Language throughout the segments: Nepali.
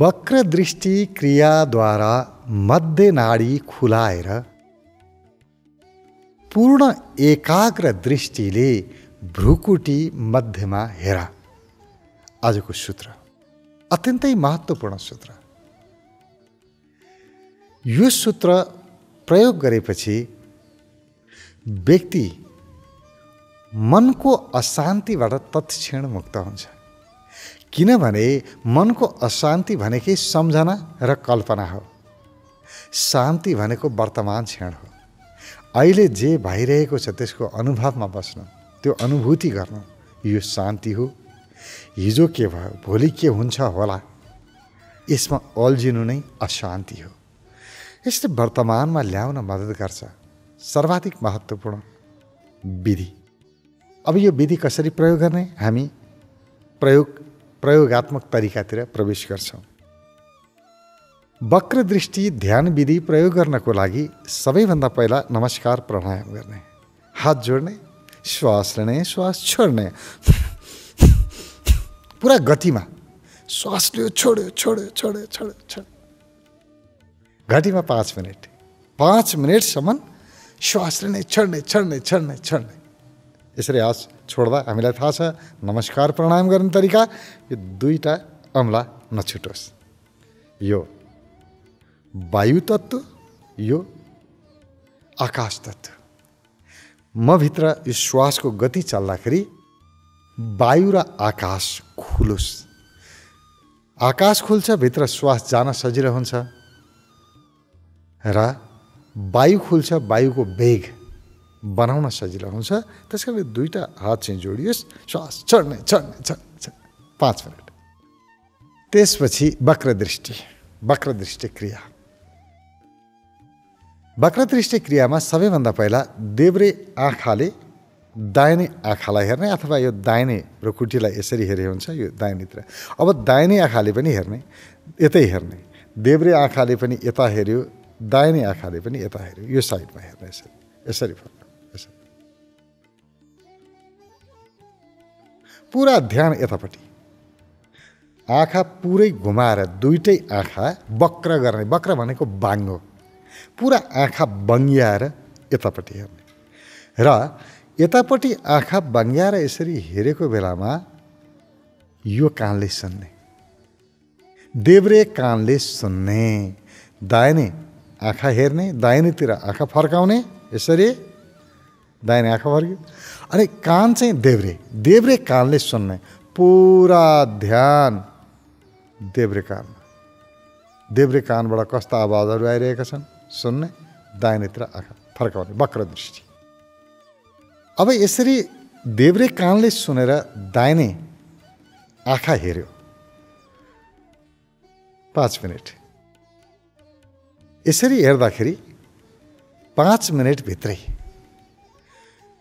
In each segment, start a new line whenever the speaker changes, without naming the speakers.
वक्र दृष्टि क्रियाद्वारा मध्य नाडी खुलाएर पूर्ण एकाग्र दृष्टिले भ्रुकुटी मध्यमा हेर। आजको सूत्र। अत्यन्तै महत्त्वपूर्ण सूत्र। यो सूत्र प्रयोग गरेपछि व्यक्ति मनको अशान्तिबाट तत्क्षण मुक्त हुन्छ। किनभने मनको अशान्ति भनेकै सम्झना र कल्पना हो। शान्ति भनेको वर्तमान क्षण हो। अहिले जे भइरहेको छ त्यसको अनुभवमा बस्नु त्यो अनुभूति गर्नु यो शान्ति हो। हिजो के भयो भोलि के हुन्छ होला? यसमा अल्झिनु नै अशान्ति हो। यसले वर्तमानमा ल्याउन मद्दत गर्छ। सर्वाधिक महत्त्वपूर्ण विधि। अब यो विधि कसरी प्रयोग गर्ने? हामी प्रयोग प्रयोगात्मक तरिकातिर प्रवेश गर्छौँ। वक्र दृष्टि ध्यान विधि प्रयोग गर्नको लागि सबैभन्दा पहिला नमस्कार प्राणायाम गर्ने। हात जोड्ने श्वास लिने श्वास छोड्ने। पुरा गतिमा श्वास लियो छोड्यो छोड्यो छोड्यो छोड्यो छोड्यो। घटीमा पाँच मिनट। पाँच मिनटसम्म श्वास लिने छोड्ने छोड्ने छोड्ने छोड्ने। यसरी हाँस छोड्दा हामीलाई थाहा छ नमस्कार प्राणायाम गर्ने तरिका यो दुईवटा अम्ला नछुटोस्। यो वायु तत्त्व यो आकाश तत्त्व म भित्र यो श्वासको गति चल्दाखेरि वायु र आकाश खुलोस्। आकाश खुल्छ भित्र श्वास जान सजिलो हुन्छ। र वायु खुल्छ वायुको वेग बनाउन सजिलो हुन्छ। त्यस कारण दुईवटा हात चाहिँ जोडियोस्। श्वास चढ्ने चढ्ने चढ्ने पाँच मिनट। त्यसपछि वक्रदृष्टि। वक्रदृष्टि क्रिया। वक्रदृष्टि क्रियामा सबैभन्दा पहिला देब्रे आँखाले दाहिने आँखालाई हेर्ने अथवा यो दाहिने रुकुटीलाई यसरी हेरे हुन्छ यो दाहिनेतिर। अब दाहिने आँखाले पनि हेर्ने यतै हेर्ने। देब्रे आँखाले पनि यता हेऱ्यो दाहिने आँखाले पनि यता हेऱ्यो यो साइडमा हेर्ने यसरी। यसरी पुरा ध्यान यतापट्टि। आँखा पुरै घुमाएर दुइटै आँखा वक्र गर्ने वक्र भनेको बाङ्गो। पुरा आँखा बङ्ग्याएर यतापट्टि हेर्ने। र यतापट्टि आँखा बङ्ग्याएर यसरी हेरेको बेलामा यो कानले सुन्ने। देब्रे कानले सुन्ने। दाहिने आँखा हेर्ने दाहिनेतिर आँखा फर्काउने यसरी दाहिने आँखा फर्क्यो। अनि कान चाहिँ देब्रे। देब्रे कानले सुन्ने। पुरा ध्यान देब्रे कानमा देब्रे कानबाट कस्ता आवाजहरू आइरहेका छन्? सुन्ने। दाहिनेतिर आँखा फर्काउने वक्र दृष्टि। अब यसरी देब्रे कानले सुनेर दाहिने आँखा हेऱ्यो। पाँच मिनट। यसरी हेर्दाखेरि पाँच मिनटभित्रै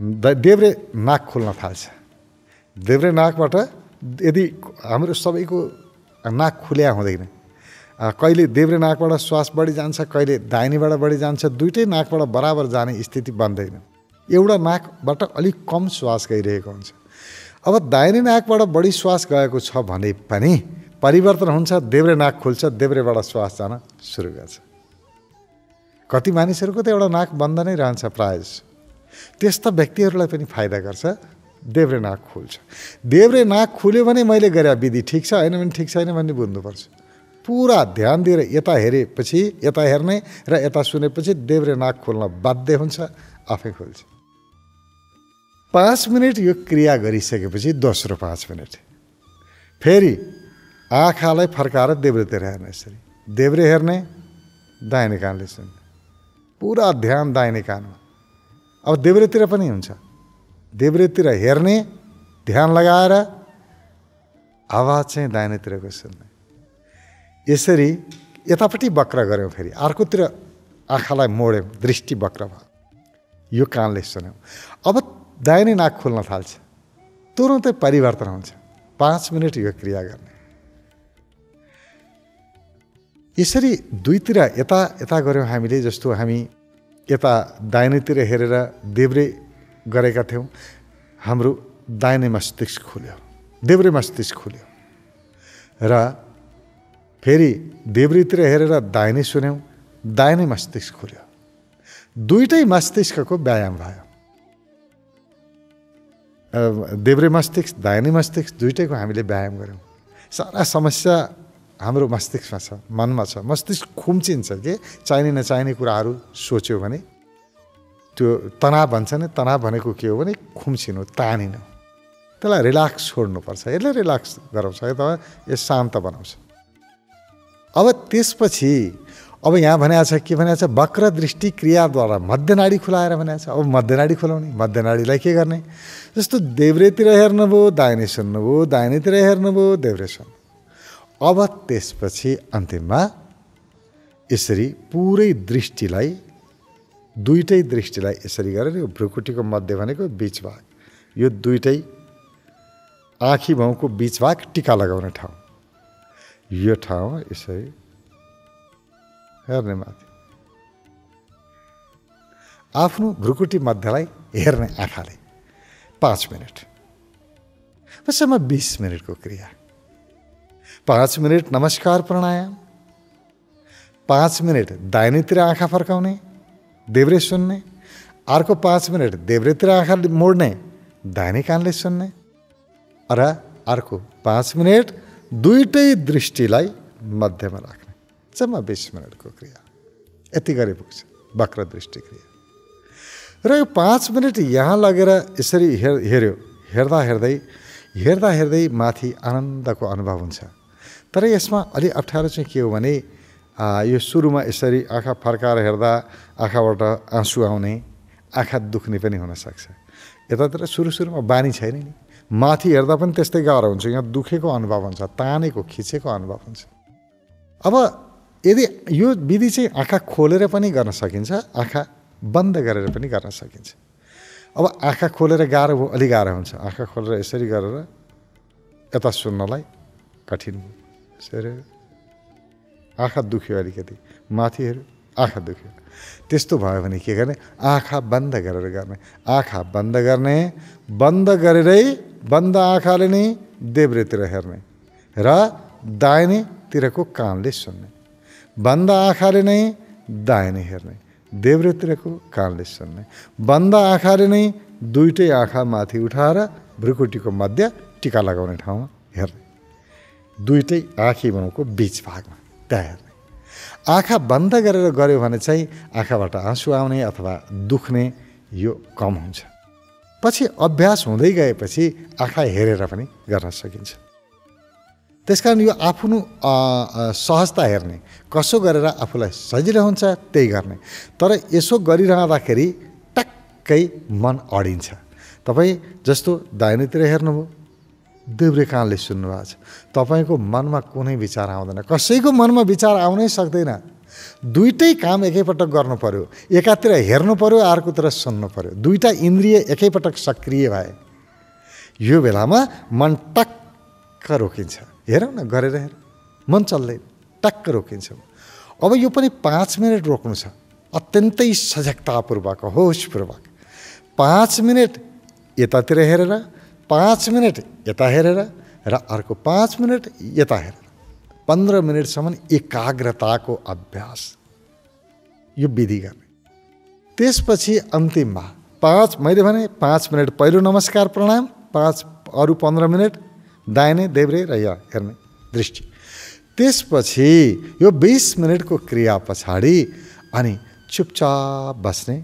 देब्रे नाक खोल्न थाल्छ। देब्रे नाकबाट यदि हाम्रो सबैको नाक खुल्या हुँदैन कहिले देब्रे नाकबाट श्वास बढी जान्छ कहिले दाहिनेबाट बढी जान्छ दुइटै नाकबाट बराबर जाने स्थिति बन्दैन। एउटा नाकबाट अलिक कम श्वास गइरहेको हुन्छ। अब दाहिने नाकबाट बढी श्वास गएको छ भने पनि परिवर्तन हुन्छ देब्रे नाक खुल्छ देब्रेबाट श्वास जान सुरु गर्छ। कति मानिसहरूको त एउटा नाक बन्द नै रहन्छ प्रायः त्यस्ता व्यक्तिहरूलाई पनि फाइदा गर्छ। देब्रे नाक खुल्छ। देब्रे नाक खुल्यो भने मैले गरे विधि ठिक छ होइन भने ठिक छैन भन्ने बुझ्नुपर्छ। पुरा ध्यान दिएर यता हेरेपछि यता हेर्ने र यता सुनेपछि देब्रे नाक खोल्न बाध्य हुन्छ आफै खोल्छ। पाँच मिनट यो क्रिया गरिसकेपछि दोस्रो पाँच मिनट। फेरि आँखालाई फर्काएर देब्रेतिर हेर्ने यसरी। देब्रे हेर्ने दाहिने कानले सुन्ने। पुरा ध्यान दाहिने कानमा। अब देब्रेतिर पनि हुन्छ। देब्रेतिर हेर्ने ध्यान लगाएर आवाज चाहिँ दाहिनेतिरको सुन्ने यसरी यतापट्टि वक्र गऱ्यौँ फेरि। अर्कोतिर आँखालाई मोड्यौँ दृष्टि वक्र भयो। यो कानले सुन्यौँ। अब दाहिने नाक खोल्न थाल्छ। तुरन्तै परिवर्तन हुन्छ। पाँच मिनट यो क्रिया गर्ने। यसरी दुईतिर यता यता गऱ्यौँ हामीले जस्तो हामी यता दाहिनेतिर हेरेर देब्रे गरेका थियौँ। हाम्रो दाहिने मस्तिष्क खुल्यो। देब्रे मस्तिष्क खुल्यो। र फेरि देब्रीतिर हेरेर दाहिने सुन्यौँ। दाहिने मस्तिष्क खुल्यो। दुइटै मस्तिष्कको व्यायाम भयो। देब्रे मस्तिष्क दाहिने मस्तिष्क दुइटैको हामीले व्यायाम गऱ्यौँ। सारा समस्या हाम्रो मस्तिष्कमा छ मनमा छ। मस्तिष्क खुम्चिन्छ कि चाहिने नचाहिने कुराहरू सोच्यो भने त्यो तनाव भन्छ नि तनाव भनेको के हो भने खुम्चिनु तानिनु। त्यसलाई रिल्याक्स छोड्नुपर्छ। यसले रिल्याक्स गराउँछ अथवा यो शान्त बनाउँछ। अब त्यसपछि अब यहाँ भनेको छ के भनेको छ वक्र दृष्टि क्रियाद्वारा मध्यनाडी खुलाएर भनेको छ। अब मध्यनाडी खुलाउने मध्यनाडीलाई के गर्ने? जस्तो देब्रेतिर हेर्नुभयो दाहिने सुन्नुभयो दाहिनेतिर हेर्नुभयो देब्रे सुन्नु अब त्यसपछि अन्तिममा यसरी पुरै दृष्टिलाई दुइटै दृष्टिलाई यसरी गरेर यो भ्रुकुटीको मध्य भनेको बिच भाग यो दुइटै आँखी भाउको बिच भाग टिका लगाउने ठाउँ। यो ठाउँ यसरी हेर्ने माथि। आफ्नो भ्रुकुटी मध्यलाई हेर्ने आँखाले पाँच मिनट बसमा बिस मिनटको क्रिया। पाँच मिनट नमस्कार प्राणायाम। पाँच मिनट दाहिनेतिर आँखा फर्काउने देब्रे सुन्ने अर्को पाँच मिनट देब्रेतिर आँखा मोड्ने दाहिने कानले सुन्ने र अर्को पाँच मिनट दुइटै दृष्टिलाई मध्यमा राख्ने। जम्मा बिस मिनटको क्रिया। यति गरे पुग्छ वक्र दृष्टि क्रिया। र यो पाँच मिनट यहाँ लगेर यसरी हेर हेऱ्यो। हेर्दा हेर्दै हेर्दा हेर्दै माथि आनन्दको अनुभव हुन्छ। तर यसमा अलि अप्ठ्यारो चाहिँ के हो भने यो सुरुमा यसरी आँखा फर्काएर हेर्दा आँखाबाट आँसु आउने आँखा दुख्ने पनि हुनसक्छ यतातिर सुरु सुरुमा बानी छैन नि। माथि हेर्दा पनि त्यस्तै गाह्रो हुन्छ। यहाँ दुखेको अनुभव हुन्छ तानेको खिचेको अनुभव हुन्छ। अब यदि यो विधि चाहिँ आँखा खोलेर पनि गर्न सकिन्छ आँखा बन्द गरेर पनि गर्न सकिन्छ। अब आँखा खोलेर गाह्रो अलि गाह्रो हुन्छ। आँखा खोलेर यसरी गरेर यता सुन्नलाई कठिन। यसरी आँखा दुख्यो अलिकति माथि हेऱ्यो आँखा दुख्यो त्यस्तो भयो भने के गर्ने आँखा बन्द गरेर गर्ने आँखा बन्द गर्ने बन्द गरेरै बन्द आँखाले नै देब्रेतिर हेर्ने र दाहिनेतिरको कानले सुन्ने बन्द आँखाले नै दाहिने हेर्ने देब्रेतिरको कानले सुन्ने बन्द आँखाले नै दुइटै आँखा माथि उठाएर भ्रुकुटीको मध्य टिका लगाउने ठाउँमा हेर्ने दुइटै आँखी बनाउको बिच भागमा त्यहाँ हेर्ने आँखा बन्द गरेर गऱ्यो भने चाहिँ आँखाबाट आँसु आउने अथवा दुख्ने यो कम हुन्छ। पछि अभ्यास हुँदै गएपछि आँखा हेरेर पनि गर्न सकिन्छ। त्यस कारण यो आफ्नो सहजता हेर्ने कसो गरेर आफूलाई सजिलो हुन्छ त्यही गर्ने। तर यसो गरिरहँदाखेरि टक्कै मन अडिन्छ। तपाईँ जस्तो दाहिनेतिर हेर्नुभयो। देब्रे कानले सुन्नुभएको छ। तपाईँको मनमा कुनै विचार आउँदैन। कसैको मनमा विचार आउनै सक्दैन। दुइटै काम एकैपटक गर्नु पर्यो। एकातिर हेर्नु पर्यो अर्कोतिर सुन्नु पर्यो। दुईवटा इन्द्रिय एकैपटक सक्रिय भए यो बेलामा मन टक्क रोकिन्छ। हेरौँ न गरेर हेर। मन चल्दैन टक्क रोकिन्छ। अब यो पनि पाँच मिनट रोक्नु छ। अत्यन्तै सजगतापूर्वक होसपूर्वक। पाँच मिनट यतातिर हेरेर पाँच मिनट यता हेरेर पाँच मिनट यता हेरेर पन्ध्र मिनटसम्म एकाग्रताको अभ्यास। यो विधि करने गर्ने त्यसपछि अन्तिममा पाँच, मैले भने पाँच मिनट पहिलो नमस्कार प्रणाम, पाँच अरू पन्ध्र मिनट, दाहिने, देब्रे र यहाँ हेर्ने दृष्टि। त्यसपछि यो बिस मिनटको क्रिया पछाडि अनि चुपचाप बस्ने,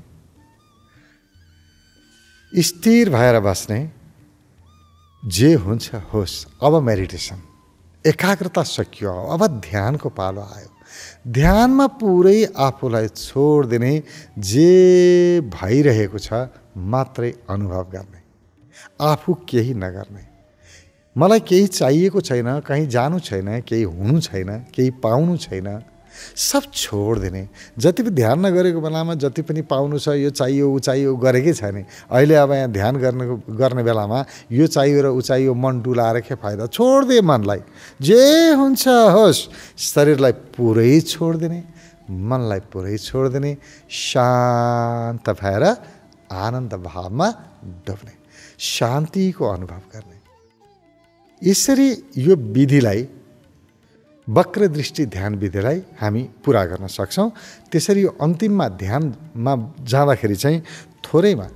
स्थिर भएर बस्ने जे हुन्छ होस् अब मेडिटेसन एकाग्रता सकियो अब ध्यानको पालो आयो। ध्यानमा पुरै आफूलाई छोडिदिने जे भइरहेको छ मात्रै अनुभव गर्ने। आफू केही नगर्ने। मलाई केही चाहिएको छैन कहीँ जानु छैन केही हुनु छैन केही पाउनु छैन। सब छोडिदिने। जति पनि ध्यान नगरेको बेलामा जति पनि पाउनु छ यो चाहियो ऊ चाहियो गरेकै छैन अहिले अब यहाँ ध्यान गर्नेको गर्ने बेलामा यो चाहियो र ऊ चाहियो मन डुलाएर के फाइदा? छोडिदिए मनलाई। जे हुन्छ होस् शरीरलाई पुरै छोडिदिने मनलाई पुरै छोडिदिने शान्त भएर आनन्द भावमा डुब्ने शान्तिको अनुभव गर्ने। यसरी यो विधिलाई वक्र दृष्टि ध्यान विधिलाई हामी पुरा गर्न सक्छौँ। त्यसरी यो अन्तिममा ध्यानमा जाँदाखेरि चाहिँ थोरैमा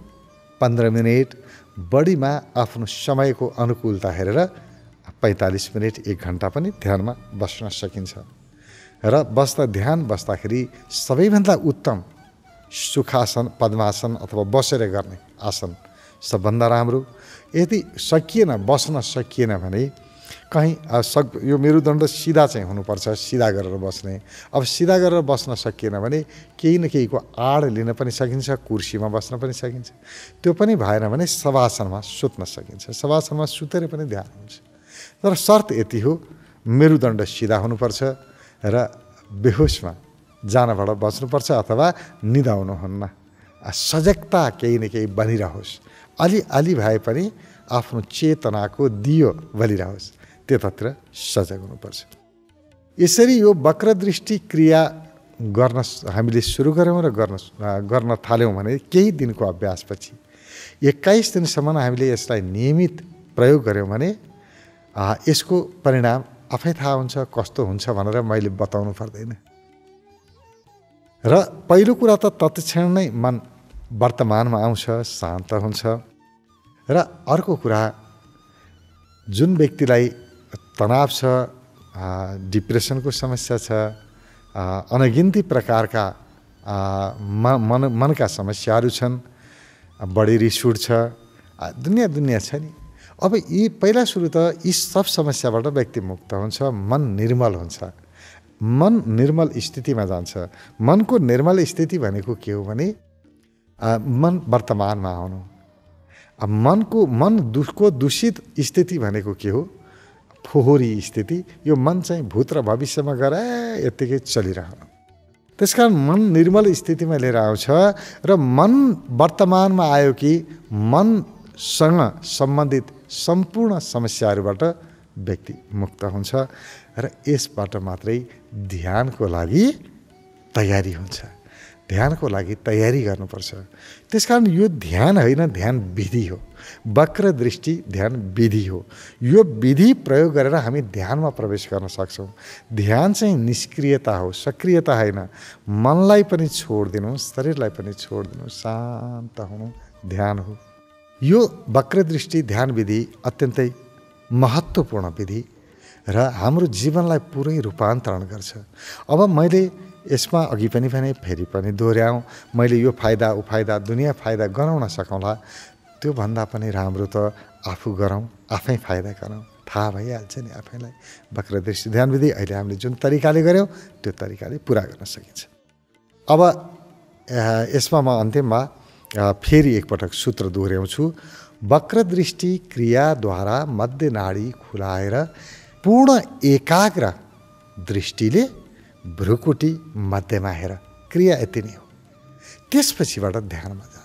पन्ध्र मिनट बढीमा आफ्नो समयको अनुकूलता हेरेर पैँतालिस मिनट एक घन्टा पनि ध्यानमा बस्न सकिन्छ। र बस्दा ध्यान बस्दाखेरि सबैभन्दा उत्तम सुखासन पद्मासन अथवा बसेर गर्ने आसन सबभन्दा राम्रो। यदि सकिएन बस्न सकिएन भने कहीँ सक यो मेरुदण्ड सिधा चाहिँ हुनुपर्छ सिधा गरेर बस्ने। अब सिधा गरेर बस्न सकिएन भने केही न केहीको आड लिन पनि सकिन्छ कुर्सीमा बस्न पनि सकिन्छ। त्यो पनि भएन भने सभासनमा सुत्न सकिन्छ। सभासनमा सुतेर पनि ध्यान हुन्छ। तर शर्त यति हो मेरुदण्ड सिधा हुनुपर्छ र बेहोसमा जानबाट बच्नुपर्छ अथवा निदाउनुहुन्न। सजगता केही न केही बनिरहोस्। अलि अलि भए पनि आफ्नो चेतनाको दियो बलिरहोस्। त्यतातिर सजग हुनुपर्छ। यसरी यो वक्रदृष्टि क्रिया गर्न हामीले सुरु गऱ्यौँ र गर्न गर्न थाल्यौँ भने केही दिनको अभ्यासपछि एक्काइस दिनसम्म हामीले यसलाई नियमित प्रयोग गऱ्यौँ भने यसको परिणाम आफै थाहा हुन्छ कस्तो हुन्छ भनेर मैले बताउनु पर्दैन। र पहिलो कुरा त तत्क्षण नै मन वर्तमानमा आउँछ शान्त हुन्छ। र अर्को कुरा जुन व्यक्तिलाई तनाव छ डिप्रेसनको समस्या छ अनगिन्ती प्रकारका मन मनका समस्याहरू छन् बढी रिस उठ्छ दुनियाँ दुनियाँ छ नि। अब यी पहिला सुरु त यी सब समस्याबाट व्यक्ति मुक्त हुन्छ मन निर्मल हुन्छ। मन निर्मल स्थितिमा जान्छ। मनको निर्मल स्थिति भनेको के हो भने मन वर्तमानमा आउनु। मनको मन दुःखको दूषित स्थिति भनेको के हो? फोहोरी स्थिति यो मन चाहिँ भूत र भविष्यमा गएर यत्तिकै चलिरहनु। त्यस कारण मन निर्मल स्थितिमा लिएर आउँछ र मन वर्तमानमा आयो कि मनसँग सम्बन्धित सम्पूर्ण समस्याहरूबाट व्यक्ति मुक्त हुन्छ र यसबाट मात्रै ध्यानको लागि तयारी हुन्छ। ध्यानको लागि तयारी गर्नुपर्छ। त्यस कारण यो ध्यान होइन ध्यान विधि हो। वक्र दृष्टि ध्यान विधि हो। यो विधि प्रयोग गरेर हामी ध्यानमा प्रवेश गर्न सक्छौँ। ध्यान चाहिँ निष्क्रियता हो सक्रियता होइन। मनलाई पनि छोडिदिनु शरीरलाई पनि छोडिदिनु शान्त हुनु ध्यान हो। यो वक्र दृष्टि ध्यान विधि अत्यन्तै महत्त्वपूर्ण विधि र हाम्रो जीवनलाई पुरै रूपान्तरण गर्छ। अब मैले यसमा अघि पनि भने फेरि पनि दोहोऱ्याउँ। मैले यो फाइदा उफाइदा दुनियाँ फाइदा गराउन सकौँला त्योभन्दा पनि राम्रो त आफू गरौँ आफै फाइदा गरौँ। थाहा भइहाल्छ नि आफैलाई। वक्रदृष्टि ध्यान विधि अहिले हामीले जुन तरिकाले गऱ्यौँ त्यो तरिकाले पुरा गर्न सकिन्छ। अब यसमा म अन्तिममा फेरि एकपटक सूत्र दोहोऱ्याउँछु। वक्रदृष्टि क्रियाद्वारा मध्य नाडी खुलाएर पूर्ण एकाग्र दृष्टिले भ्रुकुटी मध्यमा हेर क्रिया यति नै हो। त्यसपछिबाट ध्यानमा जान्छ